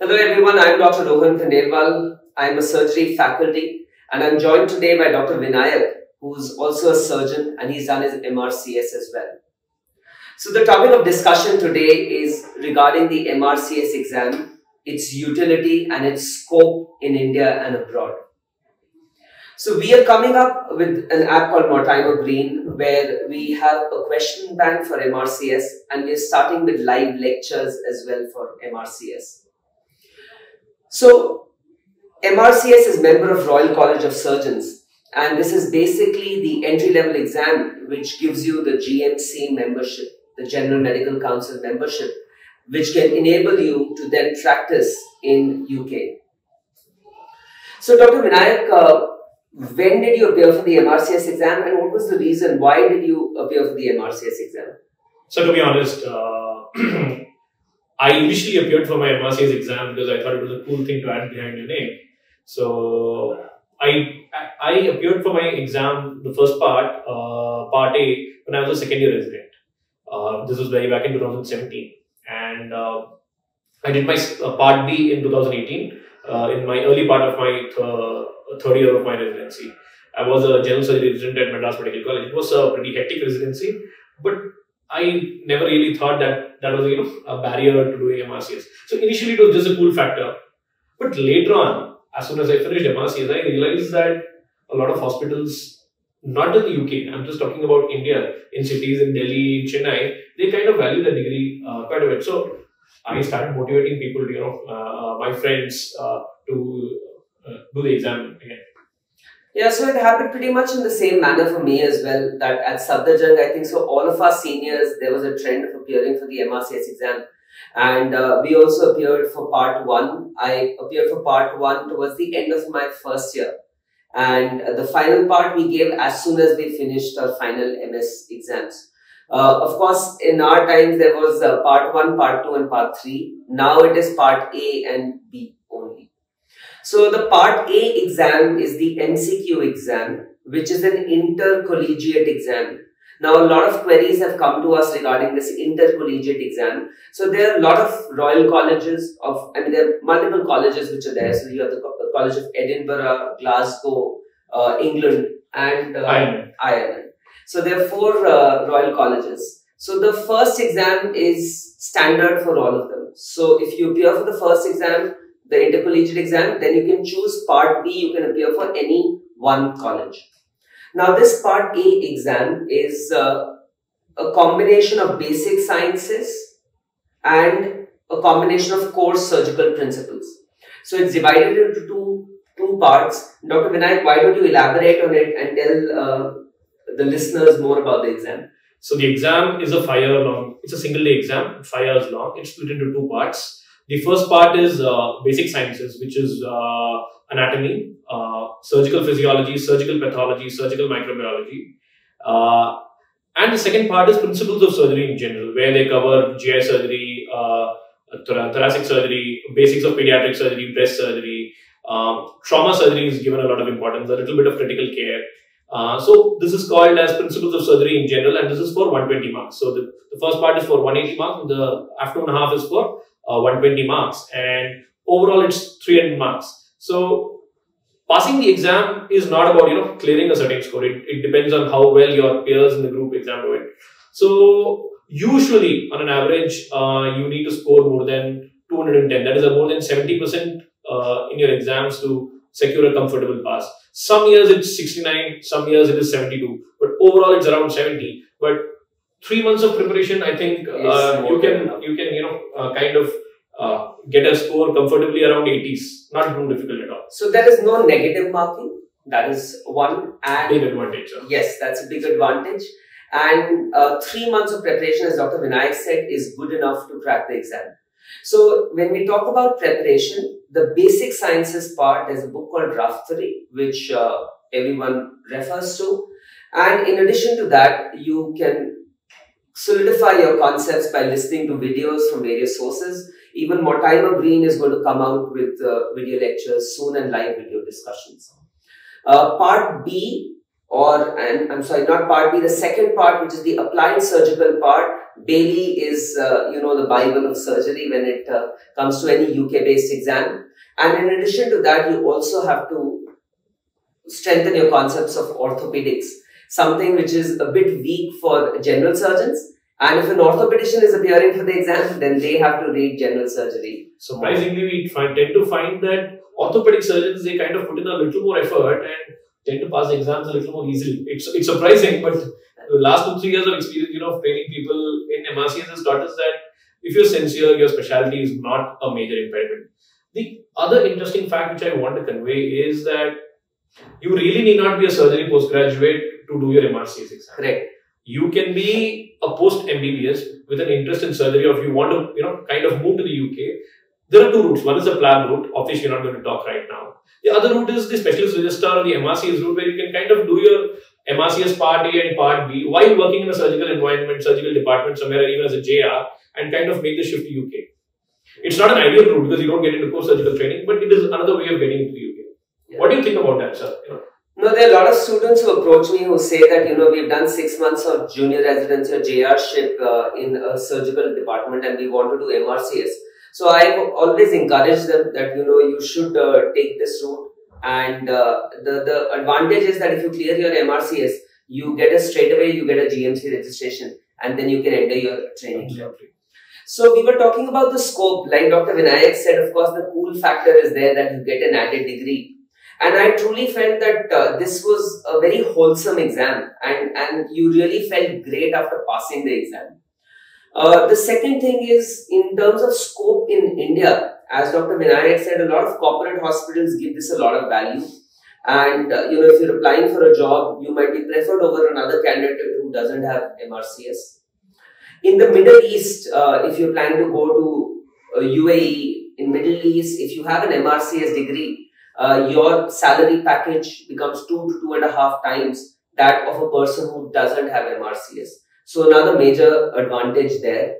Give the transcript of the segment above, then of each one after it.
Hello everyone, I am Dr. Rohan Khandelwal. I am a surgery faculty and I'm joined today by Dr. Vinayak, who's also a surgeon and he's done his MRCS as well. So the topic of discussion today is regarding the MRCS exam, its utility and its scope in India and abroad. So we are coming up with an app called Mortimer Green where we have a question bank for MRCS and we're starting with live lectures as well for MRCS. So MRCS is member of Royal College of Surgeons and this is basically the entry level exam which gives you the GMC membership, the General Medical Council membership, which can enable you to then practice in UK. So Dr. Vinayak, uh, when did you appear for the MRCS exam and what was the reason? Why did you appear for the MRCS exam? So to be honest, uh, I initially appeared for my MRCS exam because I thought it was a cool thing to add behind your name. So I I appeared for my exam, the first part, uh, part A, when I was a second year resident. Uh, this was way back in 2017, and uh, I did my uh, part B in 2018 uh, in my early part of my th- third year of my residency. I was a general surgery resident at Madras Medical College. It was a pretty hectic residency, but I never really thought that that was you know a barrier to doing MRCS. So initially it was just a cool factor, but later on, as soon as I finished MRCS, I realized that a lot of hospitals, not in the UK, I'm just talking about India, in cities in Delhi, in Chennai, they kind of value the degree uh, quite a bit. So I started motivating people, you know, uh, my friends uh, to uh, do the exam again. Yeah, so it happened pretty much in the same manner for me as well. That at Safdarjung, I think so. All of our seniors, there was a trend of appearing for the MRCS exam, and uh, we also appeared for part one. I appeared for part one towards the end of my first year, and uh, the final part we gave as soon as we finished our final MS exams. Uh, of course, in our times there was uh, part one, part two, and part three. Now it is part A and B. So the part A exam is the MCQ exam, which is an intercollegiate exam. Now a lot of queries have come to us regarding this intercollegiate exam. So there are a lot of royal colleges of, I mean there are multiple colleges which are there. So you have the College of Edinburgh, Glasgow, uh, England and uh, Ireland. Ireland. So there are four uh, royal colleges. So the first exam is standard for all of them. So if you appear for the first exam, the intercollegiate exam, then you can choose part B, you can appear for any one college. Now this part A exam is uh, a combination of basic sciences and a combination of core surgical principles. So it's divided into two, two parts. Dr. Vinayak, why don't you elaborate on it and tell uh, the listeners more about the exam? So the exam is a five year long, it's a single day exam, five years long. It's split into two parts. The first part is uh, basic sciences, which is uh, anatomy, uh, surgical physiology, surgical pathology, surgical microbiology. Uh, and the second part is principles of surgery in general, where they cover GI surgery, uh, thoracic surgery, basics of pediatric surgery, breast surgery. Um, trauma surgery is given a lot of importance, a little bit of critical care. Uh, so this is called as principles of surgery in general, and this is for 120 marks. So the, the first part is for 180 marks, the after and a half is for uh, 120 marks, and overall it's 300 marks. So passing the exam is not about you know clearing a certain score. It, it depends on how well your peers in the group exam do it. So usually on an average, uh, you need to score more than 210. That is more than 70 percent uh, in your exams to secure a comfortable pass. Some years it's 69, some years it is 72, but overall it's around 70. But three months of preparation, I think uh, you can enough. you can you know uh, kind of uh, get a score comfortably around 80s. Not too difficult at all. So there is no negative marking. That is one. And Big advantage. sir. Yes, that's a big advantage. And uh, three months of preparation, as Dr. Vinayak said, is good enough to crack the exam. So when we talk about preparation, the basic sciences part, there's a book called Raftery, which uh, everyone refers to. And in addition to that, you can solidify your concepts by listening to videos from various sources. Even Mortimer Green is going to come out with uh, video lectures soon and live video discussions. Uh, part B or and I'm sorry, not part B, the second part, which is the applied surgical part. Bailey is, uh, you know, the Bible of surgery when it uh, comes to any UK-based exam. And in addition to that, you also have to strengthen your concepts of orthopedics, something which is a bit weak for general surgeons. And if an orthopedician is appearing for the exam, then they have to read general surgery. Surprisingly, we find, tend to find that orthopedic surgeons, they kind of put in a little more effort and tend to pass exams a little more easily. It's, it's surprising, but the last two, three years of experience, you know, of training people in MRCS has taught us that if you're sincere, your specialty is not a major impediment. The other interesting fact which I want to convey is that you really need not be a surgery postgraduate to do your MRCS exam. Correct. You can be a post MBBS with an interest in surgery, or if you want to, you know, kind of move to the UK. There are two routes. One is the PLAB route, of which we're not going to talk right now. The other route is the specialist registrar or the MRCS route, where you can kind of do your MRCS part A and part B while working in a surgical environment, surgical department somewhere, even as a JR, and kind of make the shift to UK. It's not an ideal route because you don't get into core surgical training, but it is another way of getting into the UK. Yeah. What do you think about that, sir? You know? No, there are a lot of students who approach me who say that, you know, we've done six months of junior residency or JR-ship uh, in a surgical department and we want to do MRCS. So I always encourage them that, you know, you should uh, take this route. And uh, the, the advantage is that if you clear your MRCS, you get a straight away, you get a GMC registration and then you can enter your training. Absolutely. So we were talking about the scope, like Dr. Vinayak said, of course, the cool factor is there that you get an added degree and I truly felt that uh, this was a very wholesome exam and, and you really felt great after passing the exam. Uh, the second thing is in terms of scope in India, as Dr. Vinayak said, a lot of corporate hospitals give this a lot of value. And uh, you know, if you're applying for a job, you might be preferred over another candidate who doesn't have MRCS. In the Middle East, uh, if you're planning to go to UAE, uh, in Middle East, if you have an MRCS degree, uh, your salary package becomes two to two and a half times that of a person who doesn't have MRCS. So another major advantage there.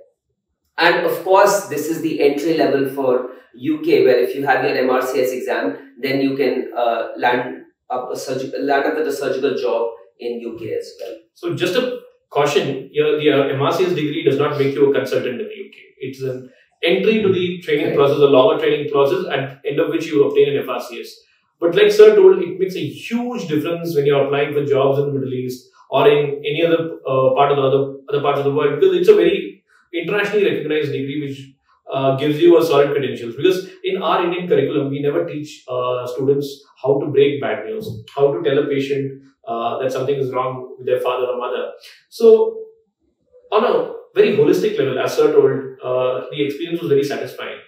And of course, this is the entry level for UK, where if you have your MRCS exam, then you can uh, land up a surgical land up with a surgical job in UK as well. So just a caution: your, your MRCS degree does not make you a consultant in the UK. It's an entry to the training right. process, a longer training process, at end of which you obtain an FRCS. But like Sir told, it makes a huge difference when you're applying for jobs in the Middle East or in any other uh, part of the other, other parts of the world because it's a very internationally recognized degree which uh, gives you a solid credentials. Because in our Indian curriculum, we never teach uh, students how to break bad news, how to tell a patient uh, that something is wrong with their father or mother. So, on a very holistic level, as Sir told, uh, the experience was very satisfying.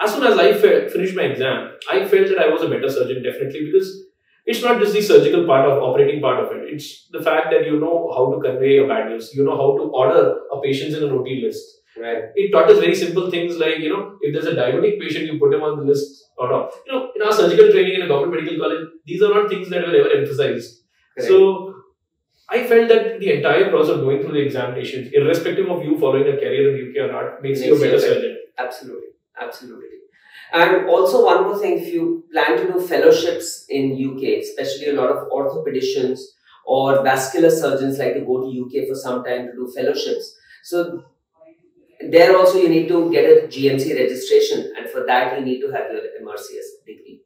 As soon as I finished my exam, I felt that I was a better surgeon definitely because it's not just the surgical part of operating part of it. It's the fact that you know how to convey a bad news. You know how to order a patient in an OT list. Right. It taught us very simple things like, you know, if there's a diabetic patient, you put him on the list or not. You know, in our surgical training in a government medical college, these are not things that were ever emphasized. Correct. So I felt that the entire process of going through the examinations, irrespective of you following a career in the UK or not, makes, makes you a better surgeon. Absolutely. Absolutely. And also one more thing, if you plan to do fellowships in UK, especially a lot of orthopedicians or vascular surgeons like to go to UK for some time to do fellowships. So there also you need to get a GMC registration and for that you need to have your MRCS degree.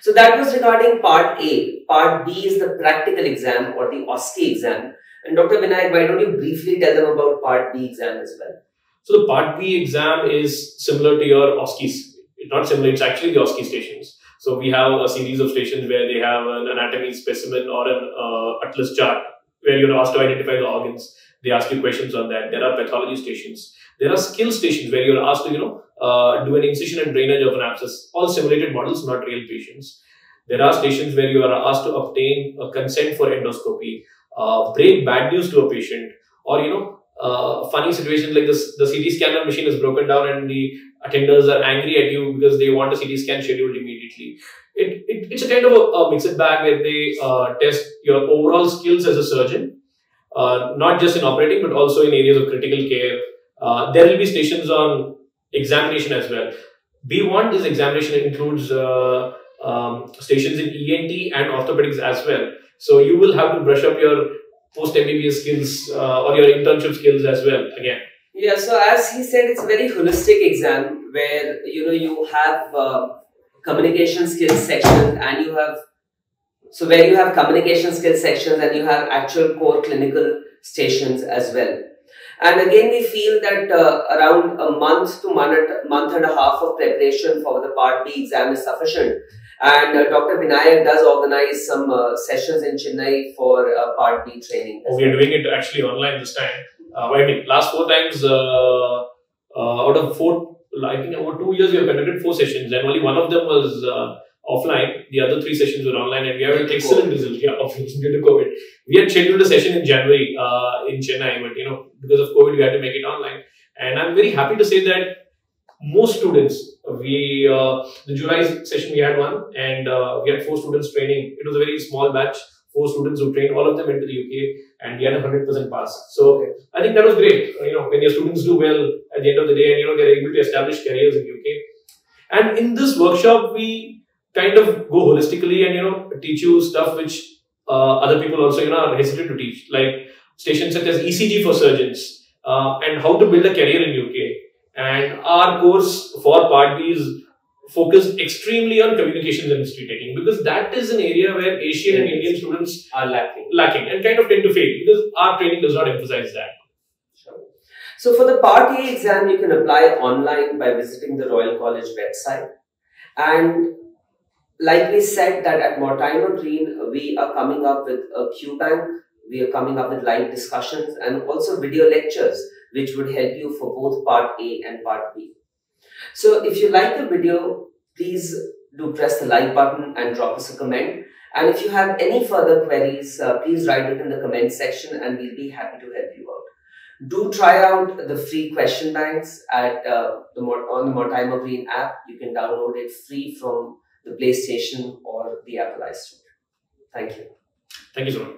So that was regarding part A. Part B is the practical exam or the OSCE exam. And Dr. Vinayak, why don't you briefly tell them about part B exam as well? So the part B exam is similar to your OSCEs. Not similar, it's actually the OSCE stations. So we have a series of stations where they have an anatomy specimen or an uh, atlas chart where you're asked to identify the organs. They ask you questions on that. There are pathology stations. There are skill stations where you're asked to, you know, uh, do an incision and drainage of an abscess. All simulated models, not real patients. There are stations where you are asked to obtain a consent for endoscopy, uh, break bad news to a patient, or you know, uh, funny situation like this: the CT scanner machine is broken down and the attenders are angry at you because they want a CT scan scheduled immediately. It, it it's a kind of a, a mixed bag where they uh, test your overall skills as a surgeon, uh, not just in operating but also in areas of critical care. Uh, there will be stations on examination as well. B1, this examination includes uh, um, stations in ENT and orthopedics as well, So you will have to brush up your post MBBS skills uh, or your internship skills as well again. Yeah, so as he said, it's a very holistic exam where you know you have uh, communication skills section and you have so where you have communication skills sections and you have actual core clinical stations as well. And again, we feel that uh, around a month to month, month and a half of preparation for the Part B exam is sufficient. And uh, Dr. Vinayak does organize some uh, sessions in Chennai for uh, Part B training. Oh, we are doing it actually online this time. Uh, I mean, last four times, uh, out of four, I think over two years, we have conducted four sessions, and only one of them was offline. The other three sessions were online, and we have an excellent result. Yeah, obviously due to COVID. We had scheduled a session in January uh, in Chennai, but you know because of COVID, we had to make it online. And I'm very happy to say that most students, we uh, the July session we had one, and uh, we had four students training. It was a very small batch. Four students who trained, all of them went to the UK, and we had a hundred percent pass. So okay. I think that was great. You know, when your students do well at the end of the day, and you know they're able to establish careers in UK. And in this workshop, we kind of go holistically and you know teach you stuff which uh, other people also you know are hesitant to teach, like stations such as ECG for surgeons uh, and how to build a career in UK. And our course for Part B is focused extremely on communications and history taking because that is an area where Asian yes. and Indian students are lacking, lacking and kind of tend to fail because our training does not emphasize that. So for the Part A exam, you can apply online by visiting the Royal College website. And like we said that at Mortimer Green, we are coming up with a Q bank, we are coming up with live discussions and also video lectures, which would help you for both part A and part B. So if you like the video, please do press the like button and drop us a comment. And if you have any further queries, uh, please write it in the comment section and we'll be happy to help you out. Do try out the free question banks at uh, the on the Mortimer Green app. You can download it free from the PlayStation or the Apple iStore. Thank you. Thank you so much.